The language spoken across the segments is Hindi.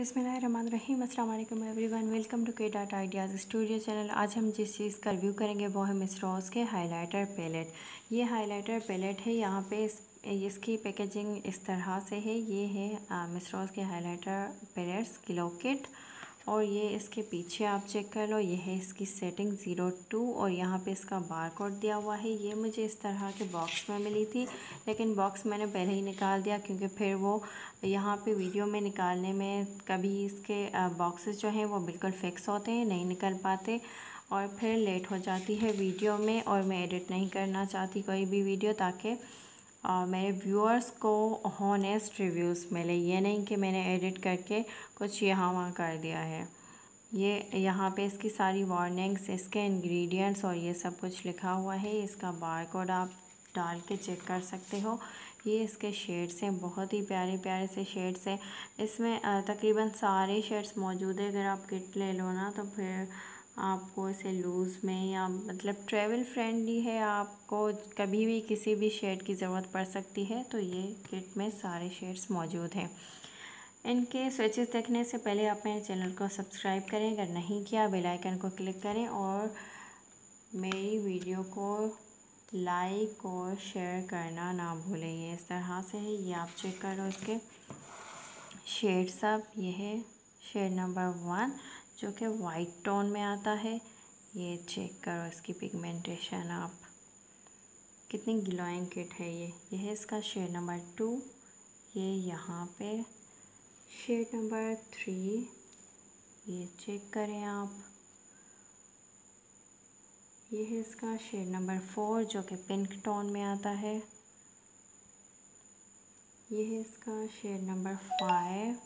बिसमीम अल्लाम everyone welcome to K data ideas studio channel आज हम जिस चीज़ का रिव्यू करेंगे वो है मिस रोज के हाइलाइटर पैलेट ये हाइलाइटर पैलेट है यहाँ पे इस, इसकी पैकेजिंग इस तरह से है। ये है मिस रोज के हाइलाइटर पैलेट्स किलो किट और ये इसके पीछे आप चेक कर लो ये है इसकी सेटिंग ज़ीरो टू और यहाँ पे इसका बार कोड दिया हुआ है। ये मुझे इस तरह के बॉक्स में मिली थी, लेकिन बॉक्स मैंने पहले ही निकाल दिया क्योंकि फिर वो यहाँ पे वीडियो में निकालने में कभी इसके बॉक्सेस जो हैं वो बिल्कुल फिक्स होते हैं, नहीं निकल पाते और फिर लेट हो जाती है वीडियो में और मैं एडिट नहीं करना चाहती कोई भी वीडियो ताकि और मेरे व्यूअर्स को हॉनेस्ट रिव्यूज़ मिले। ये नहीं कि मैंने एडिट करके कुछ यहाँ वहाँ कर दिया है। ये, यहाँ पे इसकी सारी वार्निंग्स इसके इंग्रेडिएंट्स और ये सब कुछ लिखा हुआ है। इसका बार कोड आप डाल के चेक कर सकते हो। ये इसके शेड्स हैं, बहुत ही प्यारे प्यारे से शेड्स हैं। इसमें तकरीबन सारे शेड्स मौजूद है। अगर आप किट ले लो ना तो फिर आपको इसे लूज़ में या मतलब ट्रैवल फ्रेंडली है, आपको कभी भी किसी भी शेड की ज़रूरत पड़ सकती है तो ये किट में सारे शेड्स मौजूद हैं। इनके स्विचेस देखने से पहले आप मेरे चैनल को सब्सक्राइब करें। अगर नहीं किया बेल आइकन को क्लिक करें और मेरी वीडियो को लाइक और शेयर करना ना भूलें। ये इस तरह से है, ये आप चेक करो इसके। शेड सब ये है शेड नंबर वन जो कि वाइट टोन में आता है। ये चेक करो इसकी पिगमेंटेशन आप। कितनी ग्लोइंग किट है ये। ये है इसका शेड नंबर टू ये यहाँ पे। शेड नंबर थ्री ये चेक करें आप। ये है इसका शेड नंबर फोर जो कि पिंक टोन में आता है। ये है इसका शेड नंबर फाइव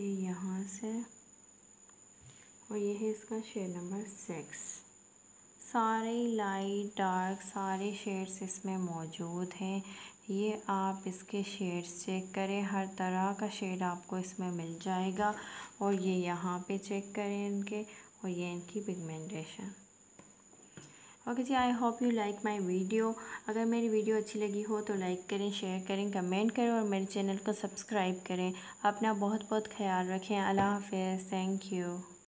ये यहाँ से और ये है इसका शेड नंबर सिक्स सारे लाइट डार्क सारे शेड्स इसमें मौजूद हैं। ये आप इसके शेड्स चेक करें। हर तरह का शेड आपको इसमें मिल जाएगा और ये यहाँ पे चेक करें इनके और ये इनकी pigmentation okay ji I hope you like my video अगर मेरी वीडियो अच्छी लगी हो तो लाइक करें शेयर करें कमेंट करें और मेरे चैनल को सब्सक्राइब करें। अपना बहुत बहुत ख्याल रखें। अल्लाह हाफ़ थैंक यू